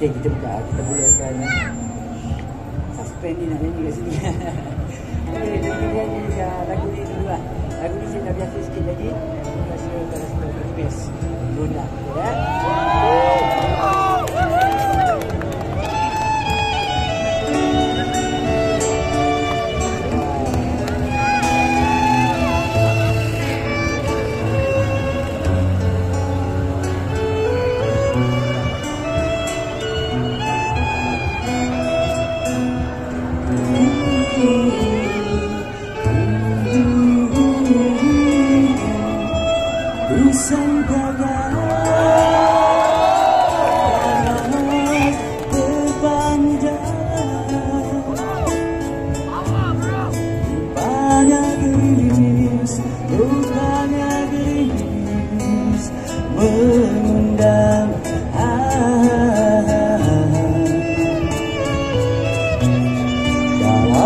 Okey, kita buka. Kita mulakan suspend ni nak nyanyi kat sini. Jadi kita nyanyi lagu ni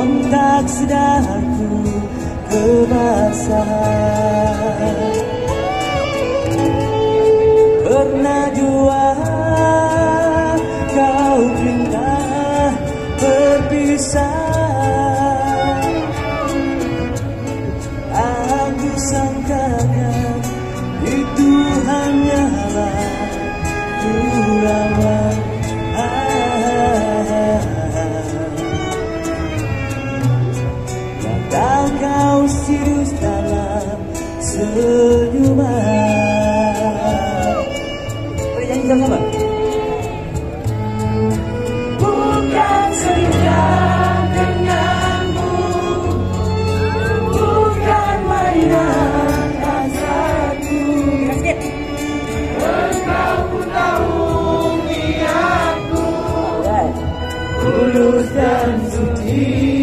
dalam tak sedarku kebasahan pernah jua kau pindah berpisah Tulus dan suci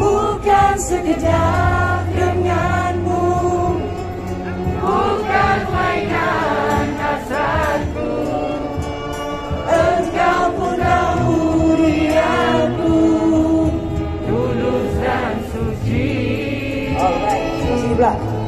Bukan sekejap denganmu. Bukan mainan hasratku Engkau pun tahu niatku Tulus dan suci. Alright, sini pula.